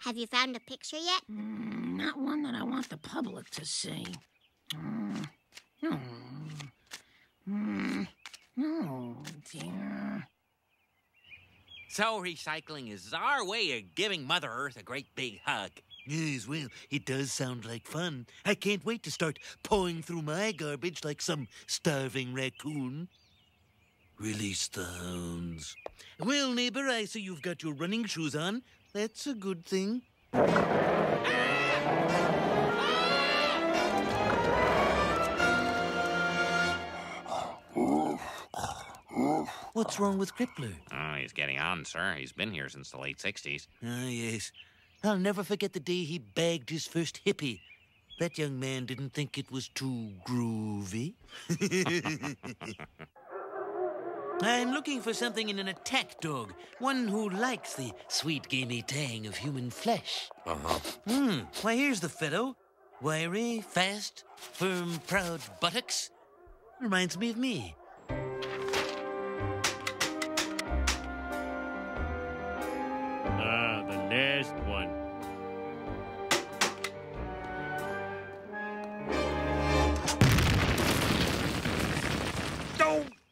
Have you found a picture yet? Mm, not one that I want the public to see. Mm, no. Mm, no, dear. So recycling is our way of giving Mother Earth a great big hug. Yes, well, it does sound like fun. I can't wait to start pawing through my garbage like some starving raccoon. Release the hounds. Well, neighbor, I see you've got your running shoes on. That's a good thing. What's wrong with Crippler? Oh, he's getting on, sir. He's been here since the late 60s. Ah, yes. I'll never forget the day he bagged his first hippie. That young man didn't think it was too groovy. I'm looking for something in an attack dog, one who likes the sweet gamey tang of human flesh. Uh-huh. Hmm, why here's the fellow. Wiry, fast, firm, proud buttocks. Reminds me of me. Ah, the last one.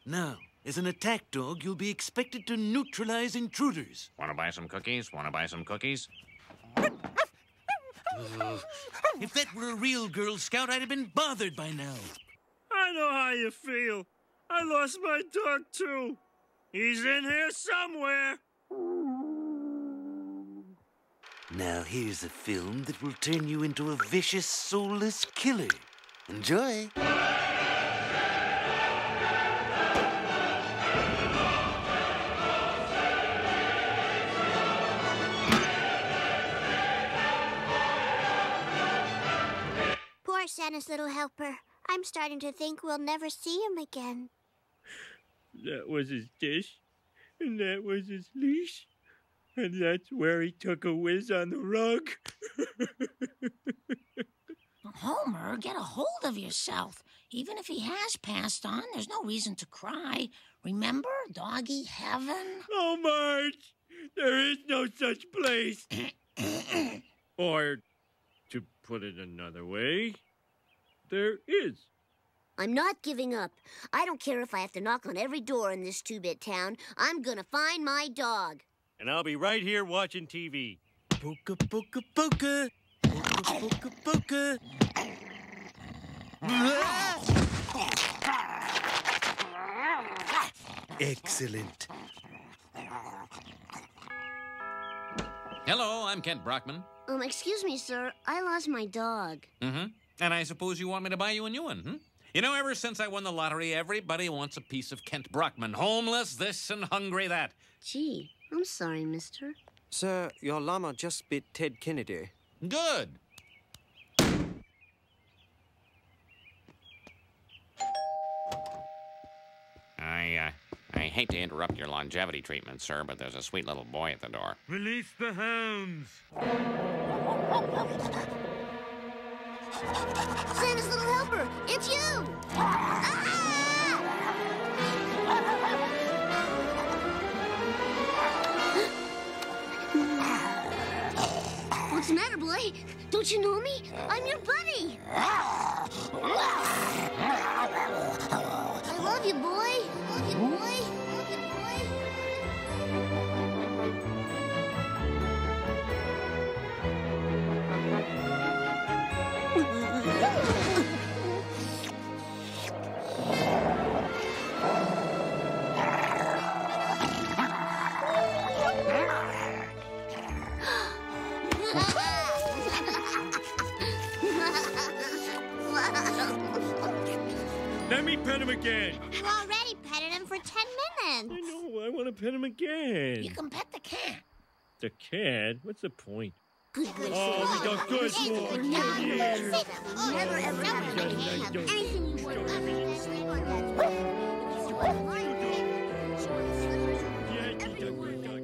Now, as an attack dog, you'll be expected to neutralize intruders. Want to buy some cookies? Want to buy some cookies? If that were a real Girl Scout, I'd have been bothered by now. I know how you feel. I lost my dog too. He's in here somewhere. Now, here's a film that will turn you into a vicious, soulless killer. Enjoy. Santa's little helper. I'm starting to think we'll never see him again. That was his dish, and that was his leash, and that's where he took a whiz on the rug. Homer, get a hold of yourself. Even if he has passed on, there's no reason to cry. Remember, doggy heaven? oh, Marge, there is no such place. or, to put it another way, there is. I'm not giving up. I don't care if I have to knock on every door in this two bit town. I'm gonna find my dog. And I'll be right here watching TV. Poka, poka, poka. Poka, poka, poka. Excellent. Hello, I'm Kent Brockman. Um, excuse me, sir. I lost my dog. Mm-hmm. And I suppose you want me to buy you a new one, hmm? You know, ever since I won the lottery, everybody wants a piece of Kent Brockman. Homeless this and hungry that. Gee, I'm sorry, mister. Sir, your llama just bit Ted Kennedy. Good. I, uh, I hate to interrupt your longevity treatment, sir, but there's a sweet little boy at the door. Release the hounds. Santa's little helper, it's you! Ah! What's the matter, boy? Don't you know me? I'm your buddy. I love you, boy. I love you, boy. Let me pet him again. You already petted him for 10 minutes. I know, I want to pet him again. You can pet the cat. The cat? What's the point? Good, good. Oh, we got good Never, boy. never, never, ever, ever have anything you want.